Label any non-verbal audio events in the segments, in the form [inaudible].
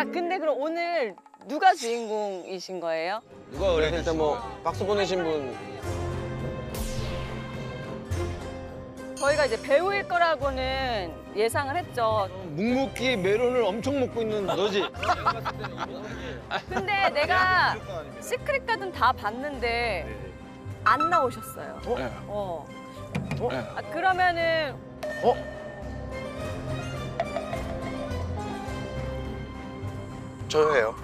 아 근데 그럼 오늘 누가 주인공이신 거예요? 누가 그래? 일단 뭐 박수 보내신 분 저희가 이제 배우일 거라고는 예상을 했죠. 묵묵히 메론을 엄청 먹고 있는 너지? 근데 내가 시크릿 가든 다 봤는데 안 나오셨어요. 네. 어. 어? 아, 그러면은 저예요.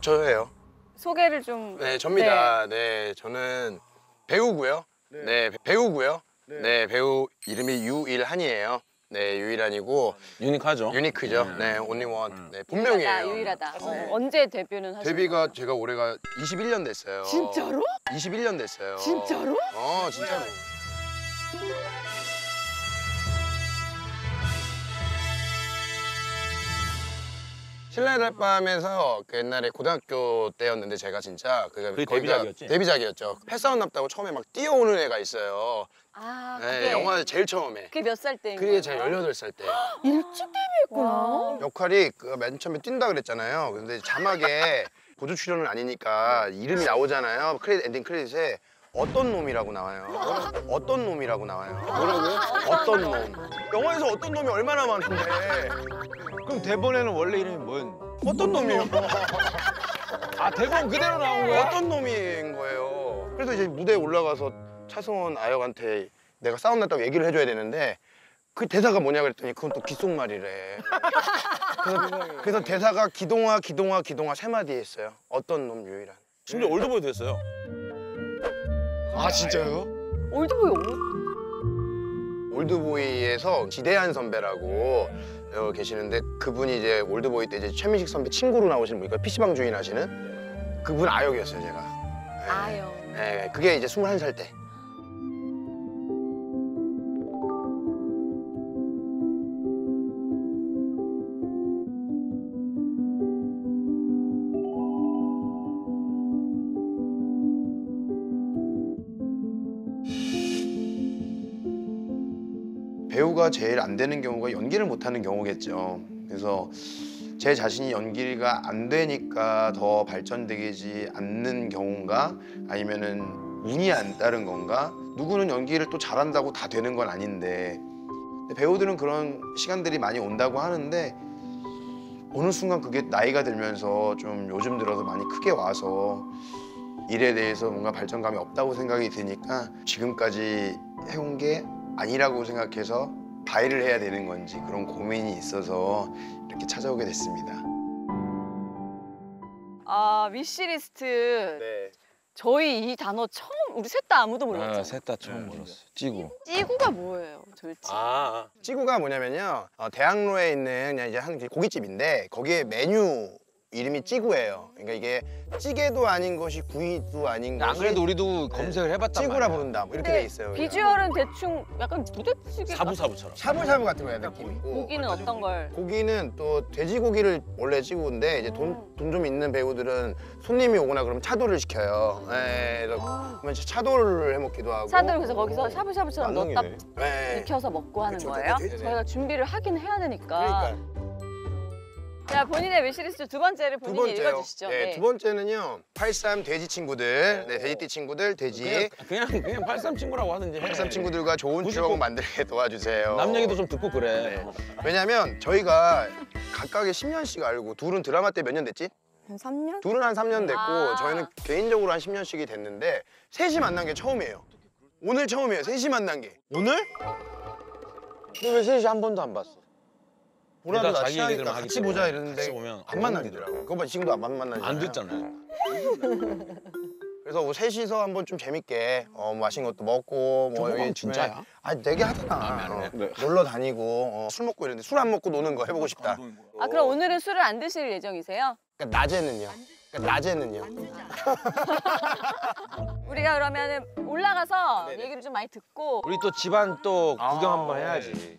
저예요. 소개를 좀. 네, 접니다. 네, 저는 배우고요. 네, 배우고요. 네. 배우 이름이 유일한이에요. 네, 유일한이고 유니크하죠? 유니크죠. 네, 온리원. 네, 유일하다, 본명이에요. 유일하다. 어, 네. 언제 데뷔는 하셨어요? 데뷔가 제가 올해가 21년 됐어요. 진짜로? 21년 됐어요. 진짜로? 어, 진짜로. 신라의 달밤에서 그 옛날에 고등학교 때였는데 제가 진짜 그게 데뷔작이었지? 데뷔작이었죠. 패싸움 났다고 처음에 막 뛰어오는 애가 있어요. 아, 네, 그게, 영화 제일 처음에. 그게 몇 살 때인 그게 거예요? 제가 18살 때. [gasps] 일찍 데뷔했구나. 역할이 그 맨 처음에 뛴다 그랬잖아요. 근데 자막에 [laughs] 보조 출연은 아니니까 이름이 나오잖아요. credit ending credit에 어떤 놈이라고 나와요. 어떤 놈이라고 나와요. 뭐라고요? 어떤 놈. 영화에서 어떤 놈이 얼마나 많은데 그럼 대본에는 원래 이름이 뭐였는데? 어떤 놈이요? 아 대본 그대로 나온 거야? 어떤 놈인 거예요. 그래서 이제 무대에 올라가서 차승원 아역한테 내가 싸움 났다고 얘기를 해줘야 되는데 그 대사가 뭐냐 그랬더니 그건 또 귓속말이래. 그래서, 그래서 대사가 기동아 기동아 기동아 세 마디 했어요. 어떤 놈 유일한. 심지어 올드보이도 했어요. 아 진짜요? 올드보이 옷. 올드보이에서 지대한 선배라고 어, 계시는데 그분이 이제 올드보이 때 이제 최민식 선배 친구로 나오시는 분이니까 PC방 주인 하시는 그분 아역이었어요 제가. 네. 아요. 네, 그게 이제 21살 때. 배우가 제일 안 되는 경우가 연기를 못하는 경우겠죠. 그래서 제 자신이 연기가 안 되니까 더 발전되지 않는 경우인가? 아니면은 운이 안 따른 건가? 누구는 연기를 또 잘한다고 다 되는 건 아닌데 배우들은 그런 시간들이 많이 온다고 하는데 어느 순간 그게 나이가 들면서 좀 요즘 들어서 많이 크게 와서 일에 대해서 뭔가 발전감이 없다고 생각이 드니까 지금까지 해온 게 아니라고 생각해서 바이를 해야 되는 건지 그런 고민이 있어서 이렇게 찾아오게 됐습니다. 아 위시리스트. 네. 저희 이 단어 처음 우리 셋 다 아무도 몰랐죠. 아, 셋다 처음 들었어. 찌고. 찌구가 뭐예요, 도대체? 아, 찌구가 뭐냐면요. 어, 대학로에 있는 그냥 이제 한 고깃집인데 거기에 메뉴 이름이 찌구예요. 그러니까 이게 찌개도 아닌 것이 구이도 아닌 안 것이 그래도 우리도 검색을 해봤단 찌구라 말이야. 부른다. 뭐 이렇게 돼 있어요. 비주얼은 대충 약간 부대찌개. 사부사부처럼. 샤브샤브 같은 거야 느낌이고. 고기는 어떤 걸? 고기는 또 돼지고기를 원래 찌구인데 이제 돈 돈 좀 있는 배우들은 손님이 오거나 그러면 차돌을 시켜요. 네, 그래서 그러면 차돌을 해 먹기도 하고. 차들 그래서 거기서 샤브샤브처럼 넣었다 만능이네. 네. 익혀서 먹고 하는 그쵸, 거예요? 네네. 저희가 준비를 하긴 해야 되니까. 그러니까 자 본인의 위시리스트 두 번째를 두 본인이 번째요. 읽어주시죠. 네, 두 번째는 83 돼지 친구들, 네, 돼지띠 친구들, 돼지. 그냥 그냥 그냥 83 친구라고 하든지. 해. 83 친구들과 좋은 추억 꼭 만들게 도와주세요. 남 얘기도 좀 듣고 그래. 네. 왜냐면 저희가 각각의 10년씩 알고 둘은 드라마 때 몇 년 됐지? 한 3년? 둘은 한 3년 됐고 아. 저희는 개인적으로 한 10년씩이 됐는데 셋이 만난 게 처음이에요. 오늘 처음이에요. 셋이 만난 게. 오늘? 근데 왜 셋이 한 번도 안 봤어? 보라도 나 자기 얘기들만 하기 같이. 보자 이러는데 같이 보면 안 만나더라고요. 그거 봐 지금도 안 만나잖아요. 안 듣잖아요. 그래서 뭐 셋이서 한번 좀 재밌게 어, 뭐 맛있는 것도 먹고 뭐 여기 진짜야? 주변에- 아니 되게 하잖아. 아, 어, 네. 놀러 다니고 어, 술 먹고 이러는데 술 안 먹고 노는 거 해보고 싶다. 아 그럼 오늘은 술을 안 드실 예정이세요? 그러니까 낮에는요. 그러니까 낮에는요. [laughs] 우리가 그러면은 올라가서 네네. 얘기를 좀 많이 듣고 우리 또 집안 또 아, 구경 한번 네. 해야지.